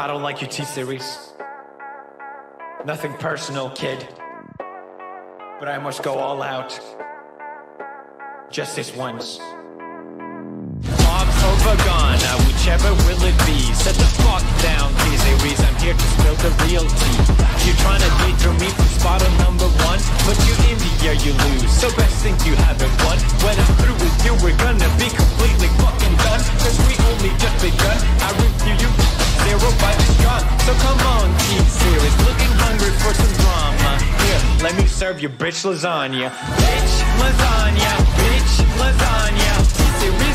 I don't like your T-Series. Nothing personal, kid. But I must go all out. Just this once. Mob over gone, now whichever will it be? Set the fuck down, T-Series. I'm here to spill the real tea. You're trying to beat through me from spot on number one, but you in the air you lose. So best think you haven't won. When I'm through with you, we're gonna be completely fucking done. Cause we only just begun. I review you zero by the strong. So come on, T-Series. Looking hungry for some drama. Here, let me serve your bitch lasagna. Bitch lasagna, bitch lasagna.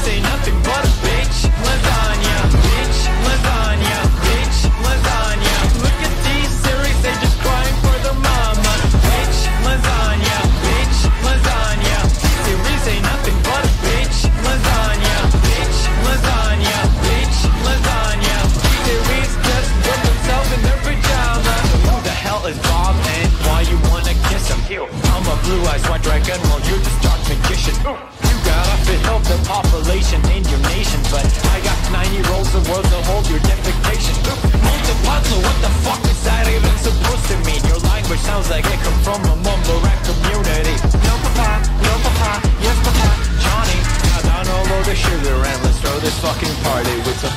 I'm a blue-eyed white dragon while you're just dark magician. You got off to help the population in your nation, but I got 90 rolls of world to hold your defecation. Ooh. Multipazzo, what the fuck is that even supposed to mean? Your language sounds like it come from a mumble rap community. No papa, no papa, yes papa, Johnny. Now down all load the sugar and let's throw this fucking party with some